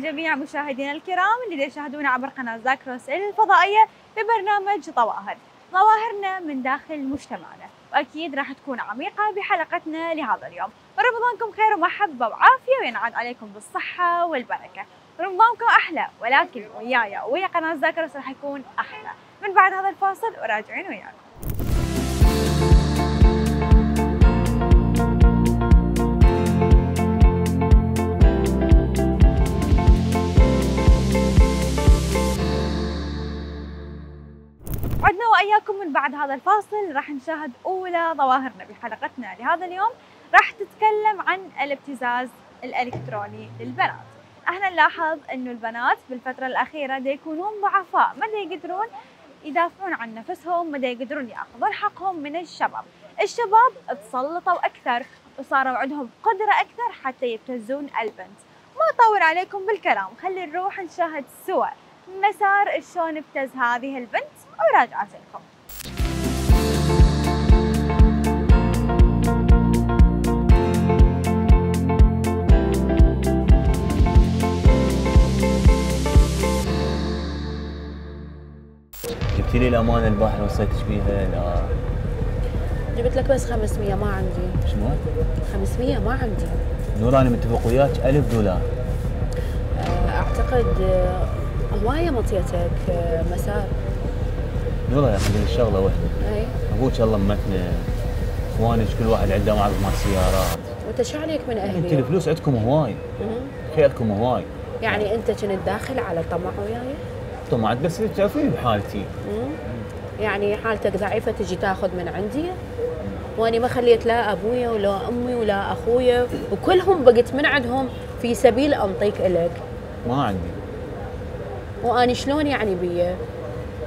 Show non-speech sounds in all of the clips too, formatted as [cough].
بجميع مشاهدينا الكرام اللي يشاهدونا عبر قناة زاكروس الفضائية في برنامج ظواهر ظواهرنا من داخل مجتمعنا. وأكيد راح تكون عميقة بحلقتنا لهذا اليوم. ورمضانكم خير ومحبة وعافية وينعاد عليكم بالصحة والبركة. رمضانكم أحلى ولكن وياي ويا قناة زاكروس راح يكون أحلى. من بعد هذا الفاصل وراجعين وياكم. هذا الفاصل راح نشاهد أولى ظواهرنا بحلقتنا لهذا اليوم راح تتكلم عن الابتزاز الإلكتروني للبنات. إحنا نلاحظ إنه البنات بالفترة الأخيرة دا يكونون ضعفاء ما دا يقدرون يدافعون عن نفسهم ما دا يقدرون يأخذون حقهم من الشباب. الشباب تسلطوا أكثر وصاروا عندهم قدرة أكثر حتى يبتزون البنت. ما أطول عليكم بالكلام خلي نروح نشاهد سوا مسار شلون ابتز هذه البنت وراجعت لكم جبتي لي الامانه البارحه اللي وصيتك بيها لا. جبت لك بس 500 ما عندي. شنو؟ 500 ما عندي. نور أنا متفق وياك 1000 دولار. آه، أعتقد آه، هواية مطيتك آه، مسار. نور يا أخي الشغله وحدة. اي أبوك الله ممثله إخوانك كل واحد عنده معرض مال سيارات وأنت شو عليك من أنت أهلي؟ الفلوس عندكم هواي. خيركم هواي. يعني أنت كنت داخل على طمع وياي؟ طمعت بس تعرفين بحالتي. يعني حالتك ضعيفة تجي تاخذ من عندي؟ واني ما خليت لا ابويا ولا أمي ولا اخويا وكلهم بقيت من عندهم في سبيل أنطيك الك ما عندي واني شلون يعني بيا؟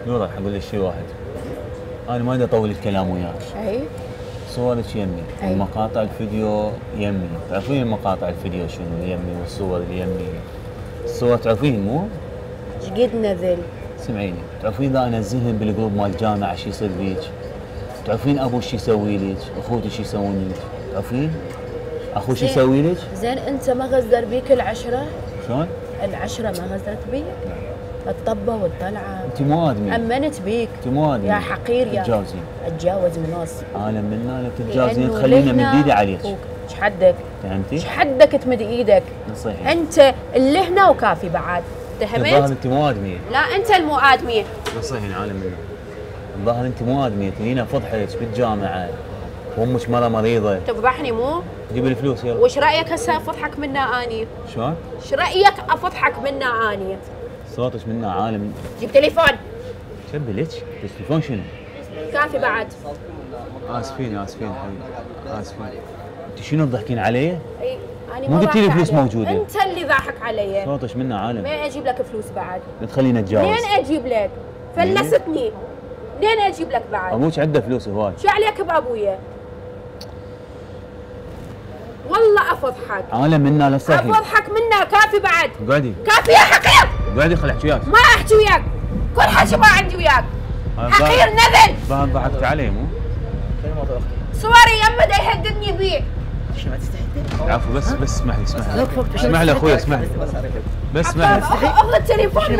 نور راح أقول لك شيء واحد أنا ما ادري أطول الكلام وياك أي صورك يمي أي. ومقاطع الفيديو يمي تعرفين مقاطع الفيديو شنو يمي والصور اللي يمي الصور تعرفين مو؟ إيش قد نذل؟ سمعيني. تعرفين اذا انزلهم بالجروب مال الجامعة شو يصير بيك؟ تعرفين أبو شو يسوي لك أخوتي شو يسوون لك تعرفين؟ أخو شو. يسوي لك زين أنت ما غزر بيك العشرة؟ شلون؟ العشرة ما غزت بي الطبة والطلعة. أنت مو آدمي. أمنت بيك. أنت مو آدمي. يا حقير يا تتجاوزين أتجاوز من نص أنا من هنا تتجاوزين تخلينا من ايدي عليك. إيش حدك؟ فهمتي؟ إيش حدك تمد إيدك؟ نصيحة. أنت اللي هنا وكافي بعد. الظاهر فهمت؟ أنت مو ادميه لا أنت المو ادمية نصيحه عالم منه الظاهر أنت مو ادميه تجينا فضحك بالجامعة وامك مرة مريضة تفضحني مو؟ جيب الفلوس يلا وش رأيك هسه أفضحك منا أني؟ شلون؟ إيش رأيك أفضحك منا أني؟ صوتك منا عالم جيب تليفون شبي ليش؟ التليفون شنو؟ كافي بعد آسفين آسفين حبيبي آسفين أنت شنو تضحكين علي؟ أي اني مو ما قلتي لي فلوس عليك. موجودة. أنت اللي ضاحك علي. صوتك منا عالم. منين أجيب لك فلوس بعد؟ لا تخلينا نتجاوز منين أجيب لك؟ فلستني. منين أجيب لك بعد؟ أبوك عنده فلوس هواي؟ شو عليك بابويا؟ والله أفضحك. عالم منا لا صحي أفضحك منه كافي بعد. قعدي كافي يا حقير. قعدي خل أحكي وياك. ما أحكي وياك. كل حكي ما عندي وياك. حقير نذل ضحكت علي مو؟ صوري يمه يهددني بيه عفوا بس بس اسمح لي اسمح لي. اسمح لي أخوي اسمح لي. بس اسمح لي. اخذ التليفون من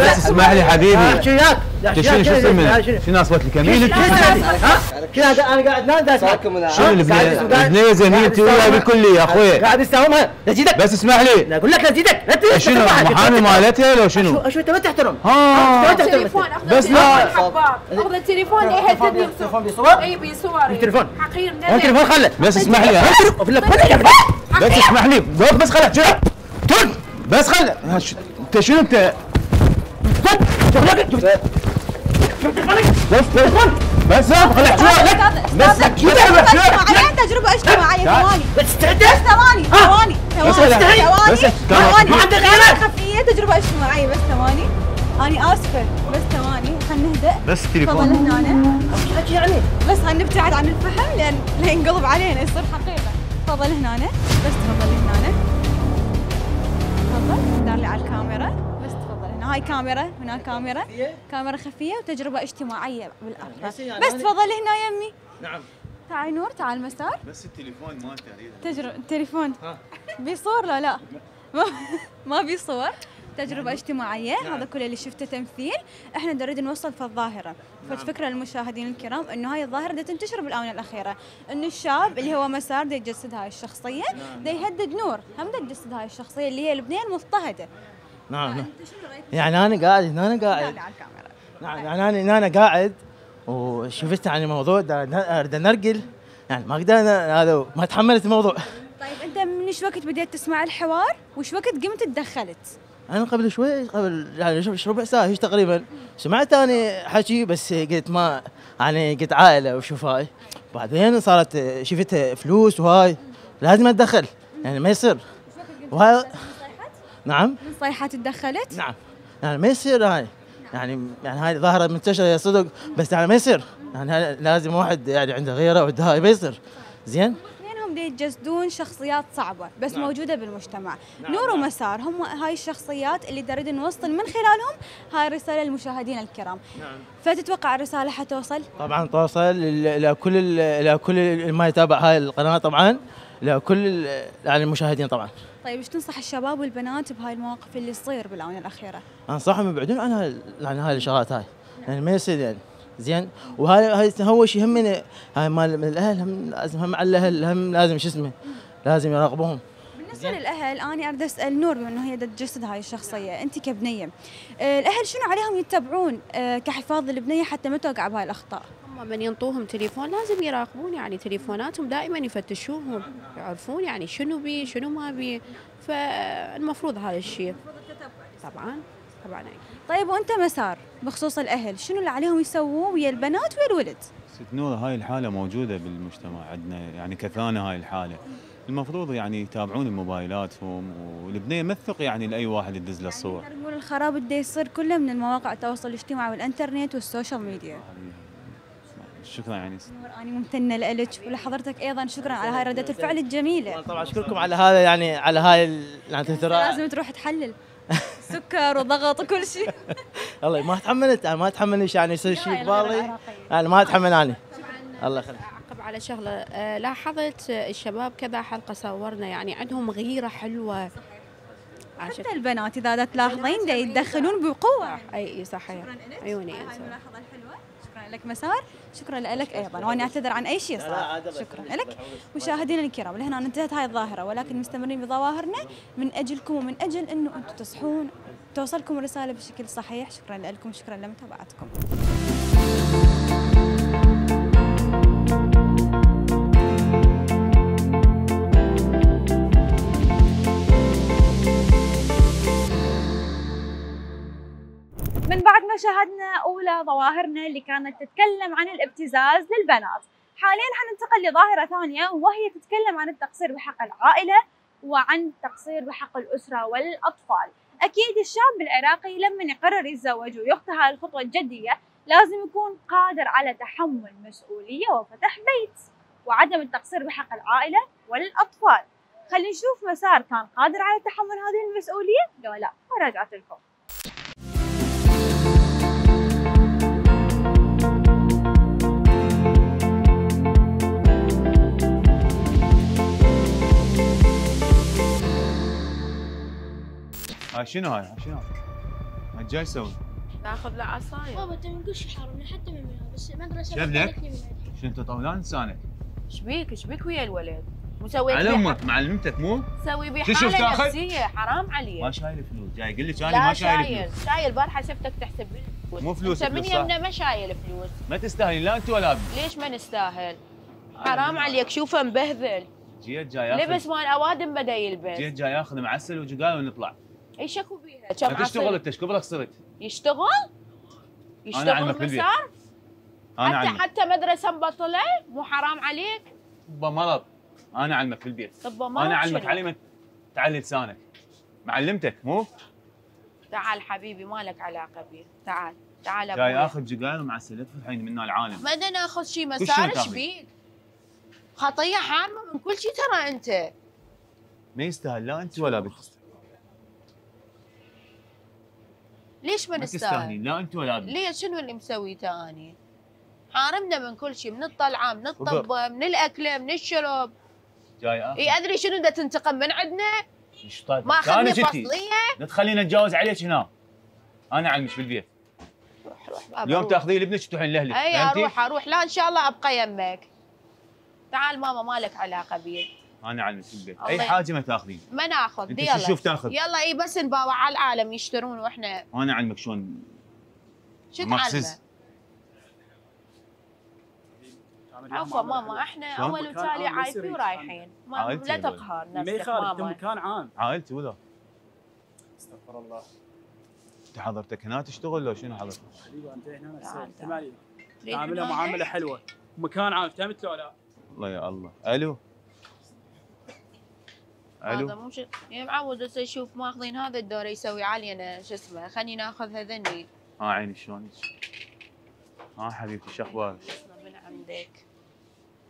بس اسمح لي حبيبي. شو وياك؟ شنو شو منك؟ شنو اصوات الكمين؟ شنو هذا أنا قاعد نام دا اسمع شنو البنيه البنيه انت وياي بالكليه يا أخوي. قاعد يستهمها نزيدك بس اسمح لي. أقول لك نزيدك لا شنو؟ محامي مالتها لو شنو؟ شو شو أنت ما تحترم. ها. بس لا. أخذ التليفون يهددني التليفون بصور بصور اي بصوري التليفون. حقير التليفون خله بس اسمح لي. بس اسمح لي. بس خل احكي وياك. ترد. بس خل ها، ش- أنت شنو أنت؟ بس بس بس خل احكي وياك. بس تجربة اجتماعية تعال. ثواني بس بس ثواني ثواني بس ثواني. بس ثواني خفيف. عندك غيرك. خفية تجربة اجتماعية بس ثواني أنا آسفة بس ثواني خلينا نهدأ بس تفضل التليفون هنا يعني بس خلينا نبتعد عن الفحم لأن لا ينقلب علينا يصير حقيقة تفضل هنا بس تفضل هنا تفضل دار لي على الكاميرا بس تفضل هنا هاي كاميرا هنا كاميرا. كاميرا خفية وتجربة اجتماعية بالأكثر بس يعني بس تفضل هنا يمي نعم. تعال نور تعال مسار. بس التليفون ما تريد تجربة التليفون. [laughs] بيصور لا لا؟ ما في صور تجربة اجتماعية. هذا كل اللي شفته تمثيل. إحنا نريد نوصل في الظاهرة. فالفكرة للمشاهدين الكرام إنه هاي الظاهرة دا تنتشر بالآونة الأخيرة. انه الشاب اللي هو مسار دا يجسد هاي الشخصية دا يهدد نور. هم دا تجسد هاي الشخصية اللي هي البنية المضطهدة. نعم نعم. شنو رأيك؟ يعني أنا قاعد هنا أنا قاعد. نعم يعني أنا هنا أنا قاعد وشفت عن الموضوع دا دا- دا نرقل يعني ما أقدر هذا ما تحملت الموضوع. طيب أنت من إيش وقت بديت تسمع الحوار؟ وش وقت قمت تدخلت؟ أنا قبل شوي قبل يعني ربع ساعة هيك تقريبا. سمعت أنا حكي بس قلت ما يعني قلت عائلة وشوف هاي بعدين صارت شفت فلوس وهاي لازم أتدخل يعني ما يصير. وهاي نعم. صيحة تدخلت؟ نعم. يعني ما يصير هاي. يعني يعني هاي ظاهره منتشره يا صدق بس يعني ما يصير. يعني لازم واحد يعني عنده غيره وده ما يصير. زين؟ يتجسدون شخصيات صعبة بس نعم. موجودة بالمجتمع. نعم، نور نعم. ومسار هم هاي الشخصيات اللي نريد نوصل من خلالهم هاي الرسالة للمشاهدين الكرام. نعم. فتتوقع الرسالة حتوصل؟ طبعا توصل. لكل لكل ما يتابع هاي القناة طبعا لكل يعني المشاهدين طبعا. طيب إيش تنصح الشباب والبنات بهاي المواقف اللي تصير بالآونة الأخيرة؟ انصحهم يبعدون عن هاي عن هاي الشغلات هاي يعني ما يصير يعني زين وهاي هاي هو شيء همنا هاي مال من الأهل هم لازم هم على الأهل هم لازم شو اسمه لازم يراقبوهم بالنسبة للأهل أنا أريد أسأل نور بما أنه هي تجسد هاي الشخصية أنت كبنية آه، الأهل شنو عليهم يتبعون آه، كحفاظ البنية حتى ما توقع بهاي الأخطاء؟ هم من ينطوهم تليفون لازم يراقبون يعني تليفوناتهم دائما يفتشوهم يعرفون يعني شنو بي شنو ما بي. فالمفروض هذا الشيء. طبعا طبعا. أكيد. طيب وأنت مسار بخصوص الأهل شنو اللي عليهم يسووه ويا البنات ويا الولد؟ ست نور هاي الحالة موجودة بالمجتمع عندنا يعني كثرانة هاي الحالة. المفروض يعني يتابعون موبايلاتهم والبنية ما تثق يعني لأي واحد يدز له الصور نقول الخراب اللي يصير كله من المواقع التواصل الاجتماعي والإنترنت وال social media. شكرا يعني نور أنا ممتنة لك ولحضرتك أيضا. شكرا على هاي ردة الفعل الجميلة. طبعا أشكركم على هذا يعني على هاي يعني لازم تروح تحلل. سكر وضغط وكل شيء. [laughs] الله ما تحملت يعني ما تحملني يعني يصير شيء ببالي. يعني ما اتحمل اني الله يخليك. اعقب على شغلة آه، لاحظت الشباب كذا حلقة صورنا يعني عندهم غيرة حلوة. حتى البنات إذا تلاحظين دا يتدخلون بقوة. أي اي صحيح عيوني هاي أنسى. الملاحظه الحلوه شكرا لك مسار. شكرا لك أيضا. وأنا أعتذر عن أي شيء صار. شكرا لك. مشاهدينا الكرام لهنا انتهت هاي الظاهرة. ولكن مستمرين بظواهرنا من أجلكم ومن أجل أنه أنتم تصحون توصلكم الرسالة بشكل صحيح. شكرا لكم شكرا لمتابعتكم. بعد ما شاهدنا أولى ظواهرنا اللي كانت تتكلم عن الابتزاز للبنات. حاليا حننتقل لظاهرة ثانية وهي تتكلم عن التقصير بحق العائلة وعن التقصير بحق الأسرة والأطفال. أكيد الشاب العراقي لما يقرر يتزوج ويخطى هاي الخطوة الجدية لازم يكون قادر على تحمل مسؤولية وفتح بيت وعدم التقصير بحق العائلة والأطفال. خلينا نشوف مسار كان قادر على تحمل هذه المسؤولية لو لا وراجعت لكم. هاي شنو هاي؟ هاي شنو هاي؟ هاي جاي يسوي؟ تاخذ له عصايه بابا انت من كل شيء حارمني حتى من منها بس مدرسه شايف لك؟ خلتني منها شنو انت طولان لسانك إيش بيك؟ إيش بيك ويا الولد؟ مسوي على أمك معلمتك مو؟ تسوي بيه حاله؟ نفسية حرام ما عليك شايل فلوس. جاي يقول لك أنا لا ما شايل شايل. فلوس. شايل البارحه شفتك تحسب فلوس مو فلوسك أنت من. يمنا ما شايل فلوس. ما تستاهلين لا أنت ولا ابني ليش ما نستاهل؟ حرام عليك. شوفه مبهذل جيت جاي ياخذ لبس مال أوادم بدأ يلبس. جيت جاي ياخذ معسل وجقال ونطلع اي شكو بيها كم ما تشتغل انت إيش كبرك صرت يشتغل؟ أنا أعلمك يشتغل بالبيت. مسار أنا حتى اعلمك حتى مدرسة مبطلة؟ مو حرام عليك؟ طب مرض. أنا أعلمك في البيت. طب أنا أعلمك شنو؟ علمك. تعلي لسانك. معلمتك مو؟ تعال حبيبي ما لك علاقة بيه تعال. تعال جاي أبوي اخذ جقال ومعسل لا تفتحين منا العالم. ما ناخذ شيء مسار؟ إيش. بيك؟ خطية حارمة من كل شيء ترى أنت. ما يستاهل لا أنت ولا بنت. ليش ما ما نستاهل؟ لا انت ولا بنت ليش؟ شنو اللي مسويته اني؟ حارمنا من كل شيء من الطلعة من الطبة من الاكله من الشرب. جاي إي أدري شنو بدها تنتقم من عندنا؟ إيش طيب؟ كانت انتي فصلية. لا تخليني اتجاوز عليك هنا. أنا أعلمك بالبيت. روح روح اليوم. تاخذين لابنك تروحين لأهلك. إي؟ أروح أروح. لا إن شاء الله أبقى يمك. تعال ماما ما لك علاقة بي؟ أنا بالبيت الله أي حاجة ما تأخذين. ما نأخذ. أنت يلا. تشوف تأخذ؟ يلا إي بس نباوع على العالم يشترون وإحنا أنا أعلمك شلون شو. تعلمه؟ عفوا ماما إحنا؟ أول وتالي ما عايفين ورايحين. ما عائلتي لا. تقهر ما نفسك يخالف ده ماما. مكان عام. عائلتي ولا؟ استغفر الله. أنت حضرتك هنا تشتغل لو شنو حضرتك؟ حبيبي أنت هنا تعاملها معاملة؟ حلوة. مكان عام فهمت لو لا؟ الله يا الله. ألو؟ هذا ألو مو شيء. يا معود هسه يشوف ماخذين هذا الدور يسوي علينا شو اسمه؟ خلينا ناخذ هذني. ها عيني شلونك؟ ها حبيبتي شو أخبارك؟ من عندك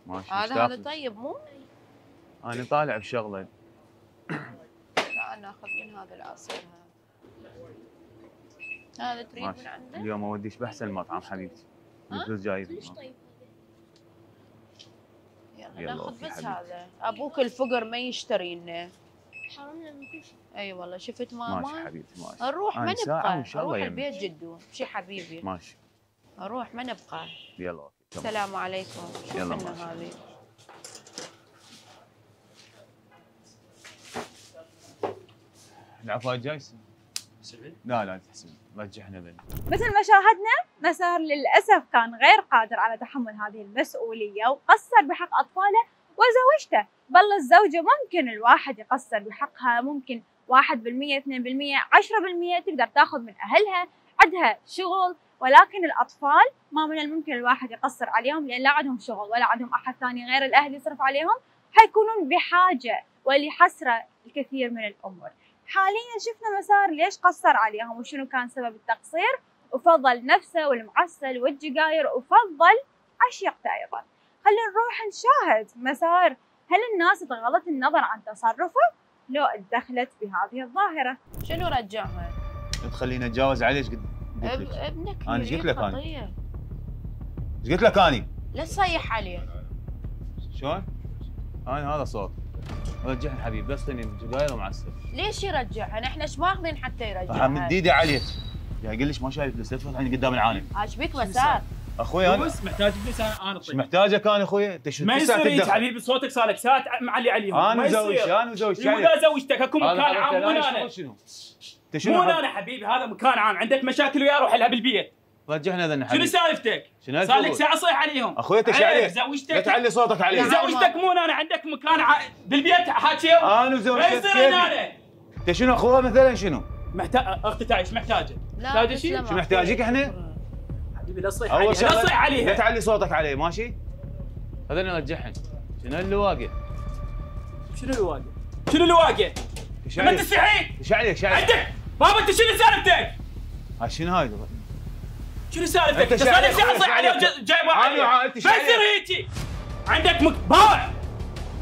ماشي هذا هذا. طيب مو؟ أنا طالع بشغلة. تعال ناخذ من هذا العصير هذا. هذا تريد من عنده؟ اليوم اوديش بأحسن مطعم حبيبتي. جايب ليش طيب؟ يلا يلا ناخذ بس. هذا. أبوك الفقر ما يشتري لنا حرمنا من كل شيء أي والله شفت ماشي ماما حبيبتي ماشي. نروح ما نبقى. وإن شاء الله نروح. البيت جدو. شي حبيبي. ماشي. نروح ما نبقى. يلا. السلام عليكم. يلا ماشي. هذه. العفو جايز؟ لا لا تحسن رجعنا ذا مثل ما شاهدنا مسار للأسف كان غير قادر على تحمل هذه المسؤولية وقصر بحق أطفاله وزوجته. بل الزوجة ممكن الواحد يقصر بحقها ممكن 1% 2% 10% تقدر تاخذ من أهلها عندها شغل. ولكن الأطفال ما من الممكن الواحد يقصر عليهم لأن لا عندهم شغل ولا عندهم أحد ثاني غير الأهل يصرف عليهم. حيكونون بحاجة ولحسرة الكثير من الأمور. حاليا شفنا مسار ليش قصر عليهم وشنو كان سبب التقصير. وفضل نفسه والمعسل والجقاير وفضل عشيقته أيضا خلينا نروح نشاهد مسار هل الناس تغضت النظر عن تصرفه لو اتدخلت بهذه الظاهرة شنو رجعها؟ تخليني أتجاوز عليك قلت أب- لك ابنك أنا إيش يريد قلت لك؟ خطية. إيش قلت لك اني لا تصيح عليه شلون؟ أنا هذا صوت رجعني حبيبي بس خليني جقاير ومعسل ليش يرجعها؟ نحن إيش ماخذين حتى احمد يرجعها؟ ايدي عليك يعني قل ليش ما شايف فلوس ادفع الحين قدام العالم عاجبك مسار؟ أخوي أنا فلوس محتاج فلوس أنا أنا طيب محتاجك أنا أخوي أنت شو ما يصير؟ حبيبي صوتك صار لك ساعات معلي عليهم أنا ما يصير. وزوجتي أنا وزوجتي مو لا زوجتك أكو مكان عام مو لا أنا شنو؟ شنو مو؟ أنا حبيبي هذا مكان عام عندك مشاكل وياه روح لها بالبيت رجعنا ذا شنو حبيبي سالفتك؟ شنو صار لك؟ ساعة صيح عليهم أخوي أنت عليك؟ لا زوجتك تعلي صوتك علي لا. زوجتك مو أنا عندك مكان ع... بالبيت حاكي أنا ما وزوجتي يصير كيفي؟ أنا أنت شنو اخوها مثلا شنو؟ محتاج أختي تعيش محتاجة لا محتاجة شيء شو محتاجك إحنا؟ حبيبي لا تصيح عليها لا تصيح لا عليها تعلي صوتك علي ماشي؟ هذا نرجعهن شنو اللي واقع؟ شنو اللي واقع؟ شنو اللي واقع؟ إيش ما انت عليك؟ سعيد إيش عليك؟ إيش عليك؟ عندك بابا أنت شنو سالفتك؟ ها شنو هاي؟ شنو سالفتك؟ أنت تصيح عليها شايف- وج- جايبها عائلتي ما. يصير هيجي عندك مك... بابا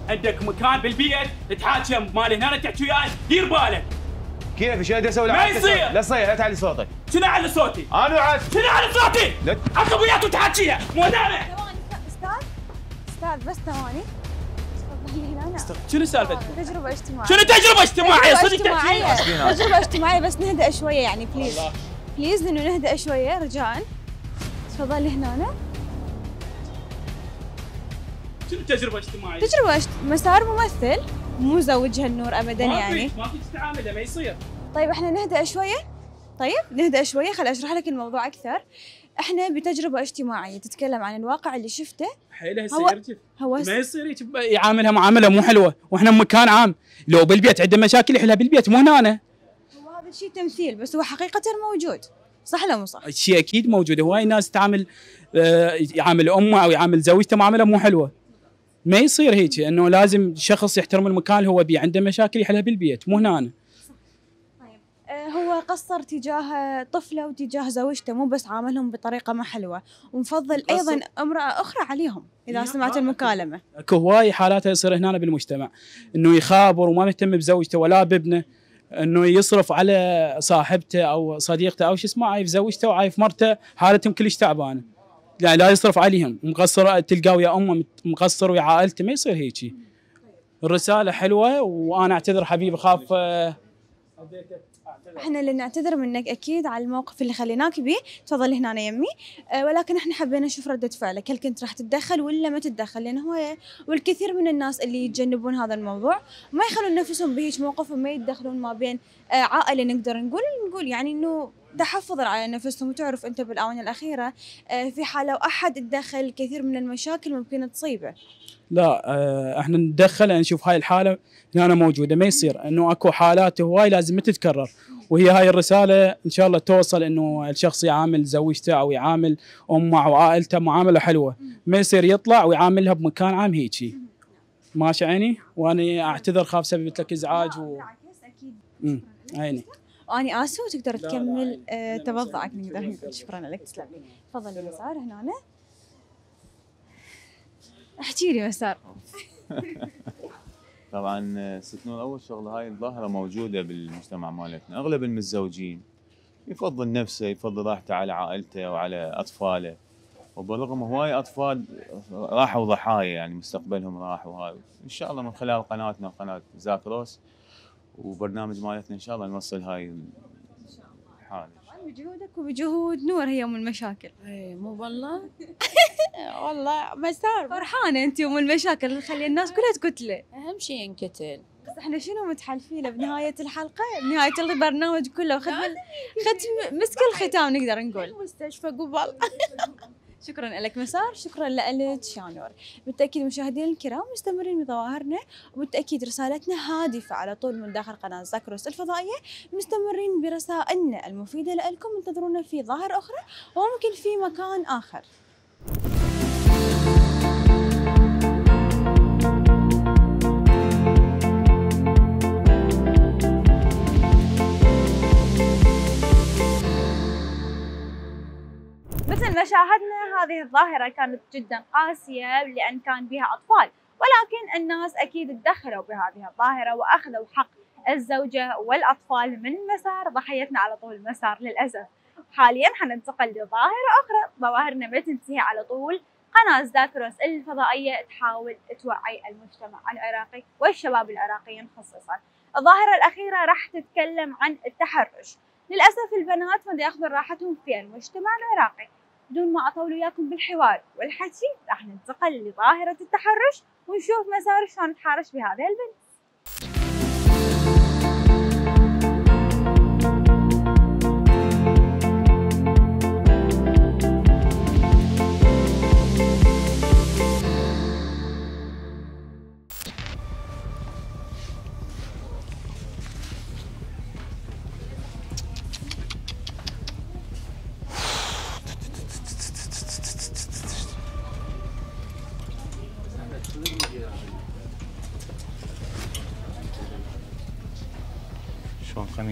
عندك مكان بالبيت تحاكم مال هنا تحكي وياي دير بالك كيف إيش بدي أسوي؟ ما؟ يصير. لا تصيح لا تعلي صوتك. شنو على صوتي؟ أنا وعد شنو على صوتي؟ لا. عقب وياك وتحاكيها مو أنا ثواني أستاذ. أستاذ بس ثواني. تفضلي هنا شنو سالفتك؟ تجربة اجتماعية. شنو تجربة اجتماعية؟ تجربة صدق تحكيها اجتماعية. تجربة اجتماعية بس نهدأ شوية يعني بليز بليز إنه نهدأ شوية رجاء. تفضلي هنا شنو تجربة اجتماعية؟ تجربة اجت... مسار ممثل. مو زوجها النور ابدا ما يعني. ما فيك تتعاملها ما يصير. طيب إحنا نهدأ شوية. طيب نهدأ شوية. خل أشرح لك الموضوع أكثر. إحنا بتجربة اجتماعية تتكلم عن الواقع اللي شفته. حيلها هو- يصير هو ما يصير يعاملها معاملة مو حلوة. وإحنا بمكان عام. لو بالبيت عنده مشاكل يحلها بالبيت. مو هنا أنا. هو هذا الشيء تمثيل بس هو حقيقة موجود. صح ولا مو صح؟ الشيء أكيد موجود. هواي ناس تعامل آه، يعامل أمه أو يعامل زوجته معاملة مو حلوة. ما يصير هيك إنه لازم شخص يحترم المكان اللي هو بيه عنده مشاكل يحلها بالبيت مو هنا أنا. آه، هو قصر تجاه طفلة وتجاه زوجته مو بس عاملهم بطريقة ما حلوة. ومفضل أيضا امرأة أخرى عليهم إذا لا، سمعت ما- المكالمة. اكو هواي حالات يصير هنا بالمجتمع إنه يخابر وما مهتم بزوجته ولا بابنه إنه يصرف على صاحبته أو صديقته أو شو اسمه عايف زوجته وعايف مرته حالتهم كلش تعبانة. لا لا يصرف عليهم. مقصر تلقاه ويا أمة مقصر ويا عائلته ما يصير هيجي الرسالة حلوة وأنا أعتذر حبيبي خاف آه، إحنا اللي نعتذر منك أكيد على الموقف اللي خليناك بيه تفضل هنا يمي. أه ولكن إحنا حبينا نشوف ردة فعلك. هل كنت راح تتدخل ولا ما تتدخل؟ لأن هو والكثير من الناس اللي يتجنبون هذا الموضوع ما يخلون نفسهم بهيج موقف وما يتدخلون ما بين آه عائلة نقدر نقول نقول يعني إنه تحفظا على نفسهم وتعرف أنت بالآونة الأخيرة آه في حال لو أحد تدخل كثير من المشاكل ممكن تصيبه. لا آه، إحنا نتدخل نشوف هاي الحالة هنا موجودة. ما يصير إنه أكو حالات هواي لازم ما تتكرر. وهي هاي الرسالة إن شاء الله توصل إنه الشخص يعامل زوجته أو يعامل أمه أو عائلته معاملة حلوة. ما يصير يطلع ويعاملها بمكان عام هيجي ماشي عيني؟ وأنا أعتذر خاف سببت لك إزعاج و... عيني. وأني اسفه وتقدر لا، تكمل آه توضعك نقدر نقول شكرا لك تسلم. لي تفضل يا مسار هنا احكي لي مسار. [laughs] طبعا آه، ست نور أول شغلة هاي الظاهرة موجودة بالمجتمع مالتنا. أغلب المتزوجين يفضل نفسه يفضل راحته على عائلته وعلى أطفاله. وبالرغم هواي أطفال راحوا ضحايا يعني مستقبلهم راح وهاي. إن شاء الله من خلال قناتنا قناه زاكروس وبرنامج مالتنا إن شاء الله نوصل هاي الحالة. بجهودك وبجهود نور هي أم المشاكل. اي مو والله. [laughs] والله مسار. فرحانة أنت أم المشاكل. اللي خلي الناس كلها تقتله أهم شيء ينقتل بس إحنا شنو متحالفين بنهاية الحلقة؟ بنهاية البرنامج كله. ختم ختم مسك الختام نقدر نقول. [laughs] المستشفى قبل. [laughs] شكرا لك مسار شكرا لك شانور. بالتأكيد مشاهدينا الكرام مستمرين بظواهرنا وبالتأكيد رسالتنا هادفة على طول من داخل قناة زاكروس الفضائية. مستمرين برسائلنا المفيدة لكم انتظرونا في ظاهر أخرى وممكن في مكان آخر. مثل ما شاهدنا هذه الظاهرة كانت جدا قاسية لأن كان بها أطفال. ولكن الناس أكيد تدخلوا بهذه الظاهرة وأخذوا حق الزوجة والأطفال من مسار ضحيتنا على طول المسار للأسف. حاليا حننتقل لظاهرة أخرى ظواهرنا ما تنتهي على طول. قناة زاكروس الفضائية تحاول توعي المجتمع العراقي والشباب العراقيين خصوصا. الظاهرة الأخيرة راح تتكلم عن التحرش. للأسف البنات ما ياخذون راحتهم في المجتمع العراقي بدون ما أطول وياكم بالحوار والحكي راح ننتقل لظاهرة التحرش ونشوف مسار شلون تحارش بهذه البنت.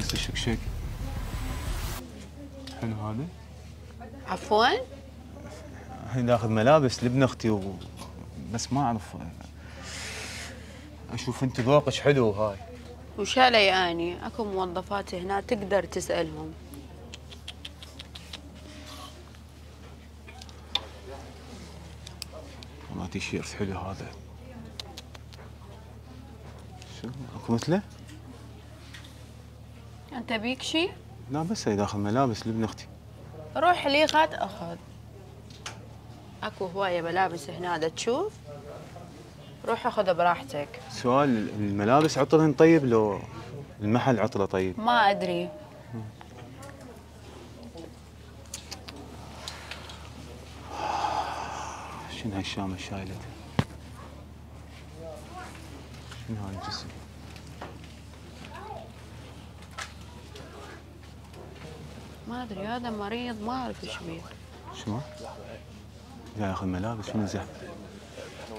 قميص الشكشك حلو هذا. عفوا. الحين ناخذ ملابس لابن أختي و... بس ما أعرف. أشوف أنت ذوقك حلو هاي. وش علي يعني أكو موظفات هنا تقدر تسألهم. والله تيشيرت حلو هذا. شو؟ أكو مثله؟ أنت بيك شيء لا بس هي داخل ملابس لابن أختي. روح لي خد أخذ. أكو هواية ملابس هنا دا تشوف؟ روح أخذ براحتك. سؤال الملابس عطلهن طيب؟ لو المحل عطله طيب. ما أدري. شنو هالشامه شايلته شنو هاي الجسم؟ ما أدري هذا مريض ما أعرف إيش بيه. شو جاي ياخذ ملابس شنو زين؟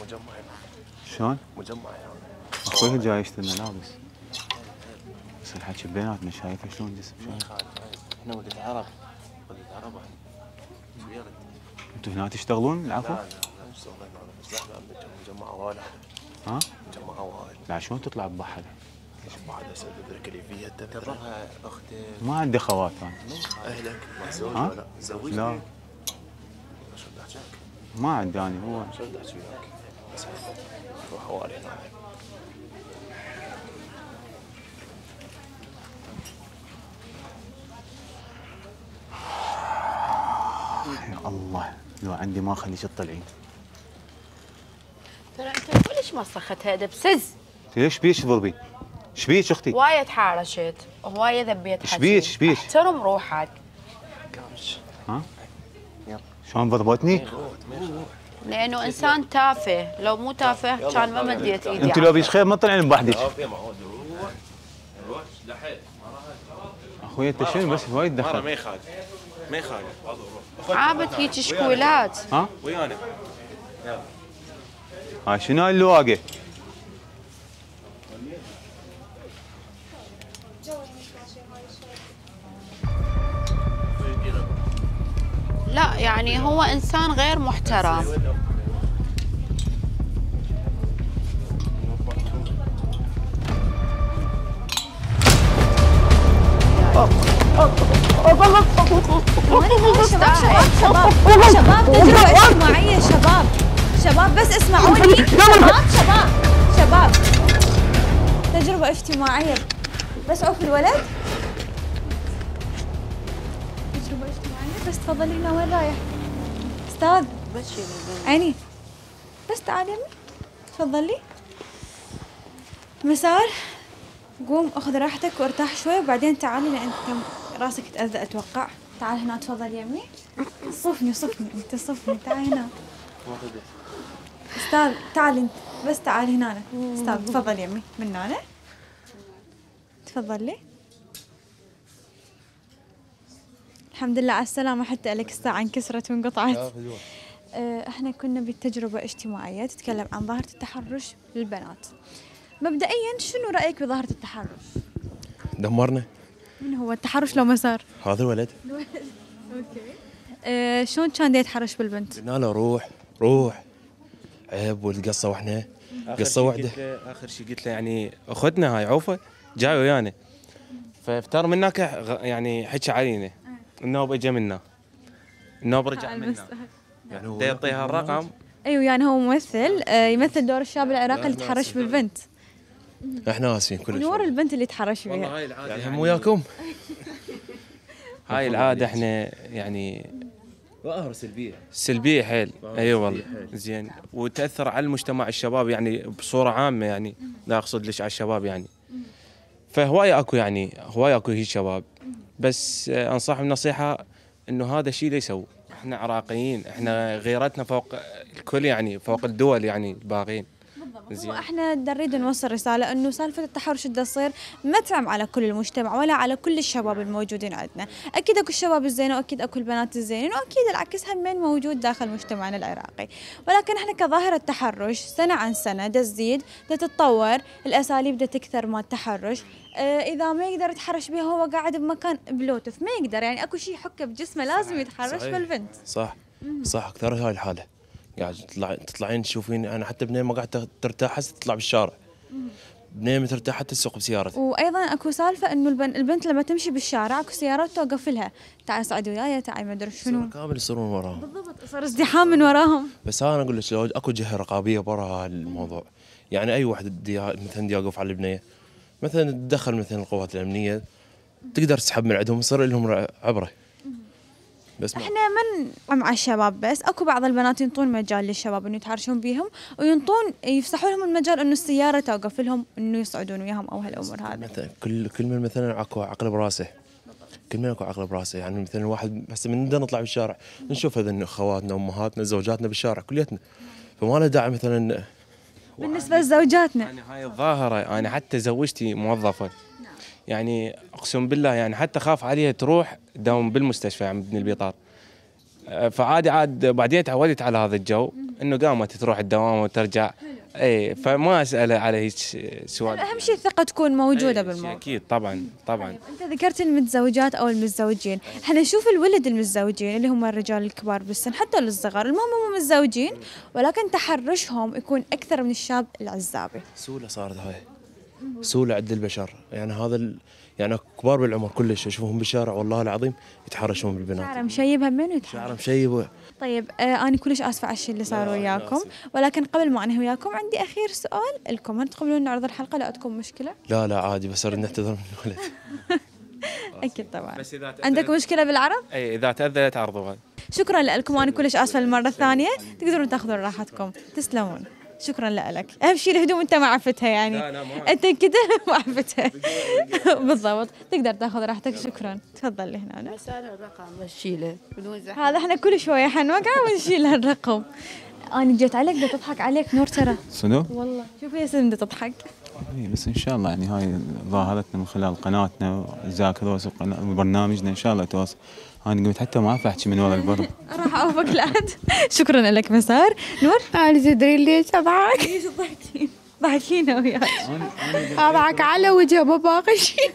مجمع شلون؟ مجمع أخوي جاي يشتري ملابس بس. الحكي بيناتنا شايفه شلون جسم شلون إحنا ولد عرب ولد عرب يرد؟ أنتوا هنا تشتغلون؟ العفو؟ لا لا مجمع عوالة ها؟ مجمع عوالة لا شلون تطلع ببحر؟ ما عندي خوات أنا اهلك متزوج ولا زوجك؟ لا شو بدك ما عندي أنا هو شو بدك وياك؟ بس روح يا الله لو عندي ما أخليك تطلعين ترى أنت كلش ما صخت هذا بسز ليش بيش تضربين؟ إيش بيك أختي؟ وايد حارشت هواية ذبيت إيش بيك؟ إيش بيك؟ احترم روحك. شلون ضربتني؟ لأنه إنسان تافه. لو مو تافه كان ما مديت إيدي. أنت لو بيش خير ما تطلعين بوحدك. أخوي أنت شنو بس؟ وايد دخل. ما يخالف. ما يخالف. عابت هيك شكولات ها؟ ويانا. هاي شنو هاي اللواقة؟ لا يعني هو إنسان غير محترم. شباب شباب شباب شباب اجتماعية شباب شباب بس اسمعوني شباب شباب شباب تجربة اجتماعية. بس عوف الولد. اجتماعية بس تفضلي هنا وين رايح؟ أستاذ؟ عيني. بس تعالي يمي تفضلي مسار قوم أخذ راحتك وارتاح شوي وبعدين تعالي لأن أنت راسك تأذى أتوقع. تعال هنا تفضل يمي صفني صفني أنت صفني. تعال هنا. أستاذ تعال أنت. بس تعال هنا. أستاذ تفضل يمي من هنا. تفضل لي الحمد لله على السلامة حتى لك الساعة انكسرت وانقطعت. آه، إحنا كنا بتجربة اجتماعية تتكلم عن ظاهرة التحرش للبنات. مبدئيا شنو رأيك بظاهرة التحرش؟ دمرنا. من هو؟ التحرش لو مسار؟ هذا الولد. [laughs] آه، شلون كان يتحرش بالبنت؟ قلنا له روح روح. عيب والقصة وإحنا قصة واحدة. آخر شيء قلت له يعني اخذنا هاي عوفة جاي ويانا فافتر من هناك غ- يعني حكى علينا. النوب اجى منا. النوب رجع منا. يعني هو يعطيها الرقم. أيوه يعني هو ممثل آه، يمثل دور الشاب العراقي اللي تحرش بالبنت. إحنا آسفين كلش. نور البنت اللي تحرش والله فيها هاي العادة يعني يعني. هم وياكم [laughs] هاي العادة إحنا يعني ظاهره سلبية. سلبية حيل. أي والله. سلبية. زين. وتأثر على المجتمع الشباب يعني بصورة عامة يعني. لا أقصد ليش على الشباب يعني. فهواي أكو يعني هواي أكو هيك شباب بس انصحهم نصيحه إنه هذا الشيء لا يسووا إحنا عراقيين إحنا غيرتنا فوق الكل يعني فوق الدول يعني الباقيين. زين. وإحنا دا نريد نوصل رسالة إنه سالفة التحرش دا تصير؟ ما تعم على كل المجتمع ولا على كل الشباب الموجودين عندنا، أكيد أكو الشباب الزينة وأكيد أكو البنات الزينين وأكيد العكس همين موجود داخل مجتمعنا العراقي، ولكن إحنا كظاهرة تحرش سنة عن سنة تزيد تتطور، الأساليب تكثر مال التحرش، آه إذا ما يقدر يتحرش بها هو قاعد بمكان بلوتف ما يقدر. يعني أكو شيء يحكه بجسمه لازم يتحرش صحيح. بالبنت. صح صح أكثر هاي الحالة. قاعد تطلع تطلعين تشوفين أنا حتى بنين ما قاعد ترتاح هسه تطلع بالشارع. بنين ما ترتاح حتى تسوق بسيارتها وأيضا أكو سالفة إنه البن... البنت لما تمشي بالشارع أكو سيارات توقف لها. تعال صعد وياي تعال ما أدري شنو. كامل يصيرون وراهم. بالضبط صار ازدحام من وراهم. بس أنا أقول لك لو أكو جهة رقابية برا الموضوع يعني أي واحد دي مثلا يوقف على البنية. مثلا تدخل مثلا القوات الأمنية تقدر تسحب من عندهم يصير لهم عبرة. بس ما إحنا من مع الشباب بس. اكو بعض البنات ينطون مجال للشباب انه يتحرشون بيهم وينطون يفسحوا لهم المجال انه السيارة توقف لهم انه يصعدون وياهم أو هالامور هذه. مثلا كل كل من مثلا اكو عقل براسه. كل من اكو عقل براسه. يعني مثلا الواحد هسه من نطلع بالشارع نشوف هذا اخواتنا امهاتنا زوجاتنا بالشارع كليتنا. فما له داعي مثلا بالنسبة لزوجاتنا. يعني هاي الظاهرة أنا حتى زوجتي موظفة. يعني أقسم بالله يعني حتى خاف عليها تروح تداوم بالمستشفى عند ابن البيطار. أه، فعادي عاد بعدين تعودت على هذا الجو إنه قامت تروح الدوام وترجع. اي فما اساله على هيك سؤال. أهم شيء الثقة تكون موجودة بالموضوع. أكيد طبعا طبعا. أنت ذكرت المتزوجات أو المتزوجين. إحنا نشوف الولد المتزوجين اللي هم الرجال الكبار بالسن حتى الصغار. المهم هم متزوجين ولكن تحرشهم يكون أكثر من الشاب العزابي. سوله صارت هاي. سوله عند البشر. يعني هذا ال... يعني كبار بالعمر كلش اشوفهم بالشارع والله العظيم يتحرشون بالبنات. شعره مشيب همين ويتحرش شعره مشيب طيب آه أنا كلش آسفة على الشيء اللي صار وياكم. ولكن قبل ما أنهي وياكم عندي أخير سؤال لكم. هل تقبلون نعرض الحلقة؟ لا عندكم مشكلة. لا لا عادي بس أريد نعتذر من الولد. [laughs] أكيد طبعا. بس إذا عندك مشكلة بالعرض؟ إي إذا تاذت عرضوها شكرا لكم أنا كلش آسفة المره الثانية. تقدرون تأخذون راحتكم. تسلمون. شكرا لك. أهم شيء الهدوم أنت ما عفتها يعني. لا لا ما أنت كده [laughs] ما عفتها [laughs] بالضبط. تقدر تاخذ راحتك. شكرا. تفضل لي هنا بس أنا الرقم بشيله بدون زحمة. هذا إحنا كل شوية حنوقع ونشيل هالرقم أنا جيت عليك بدي تضحك عليك. نور ترى. شنو؟ والله. شوف يا سيدي بدي تضحك. إي بس إن شاء الله يعني هاي ظاهرتنا من خلال قناتنا ذاك وبرنامجنا إن شاء الله توصل أنا قلت حتى ما اعرف احكي من ورا البر. [laughs] راح أوفق لعد. شكرا لك مسار. نور؟ أنا تدري ليش أضحك؟ [laughs] ليش ضحكتين ضحكينا وياك. [laughs] أضحك على وجه ما باقي شيء.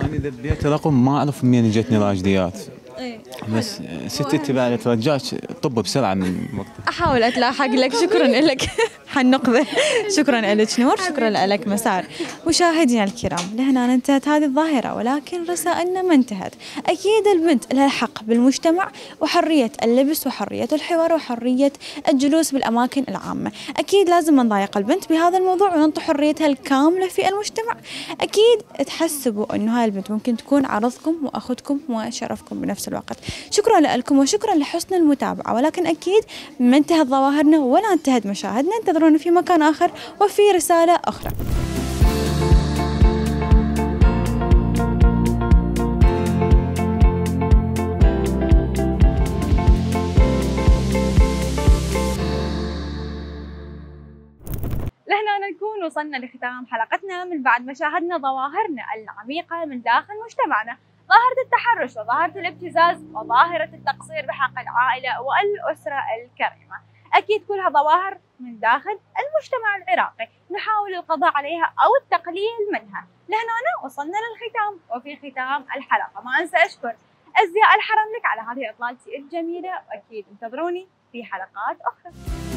أنا ذبيت رقم ما أعرف من وين جتني راجديات إيه. بس ستي تبع ترجاك طب بسرعة من وقت أحاول أتلاحق لك. شكرا لك. حنقذه [laughs] شكرا لك نور شكرا لك مسار. مشاهدينا الكرام لهنا انتهت هذه الظاهرة ولكن رسائلنا ما انتهت. أكيد البنت لها الحق بالمجتمع وحرية اللبس وحرية الحوار وحرية الجلوس بالأماكن العامة. أكيد لازم ما نضايق البنت بهذا الموضوع وننطي حريتها الكاملة في المجتمع. أكيد تحسبوا إنه هاي البنت ممكن تكون عرضكم وأخذكم وشرفكم بنفس الوقت. شكرا لكم وشكرا لحسن المتابعة ولكن أكيد ما انتهت ظواهرنا ولا انتهت مشاهدنا. انتظرونا في مكان آخر وفي رسالة أخرى. لهنا نكون وصلنا لختام حلقتنا. من بعد ما شاهدنا ظواهرنا العميقة من داخل مجتمعنا ظاهرة التحرش وظاهرة الابتزاز وظاهرة التقصير بحق العائلة والأسرة الكريمة. أكيد كلها ظواهر من داخل المجتمع العراقي. نحاول القضاء عليها أو التقليل منها. لهنا وصلنا للختام. وفي ختام الحلقة. ما أنسى أشكر أزياء الحرم لك على هذه إطلالتي الجميلة. وأكيد انتظروني في حلقات أخرى.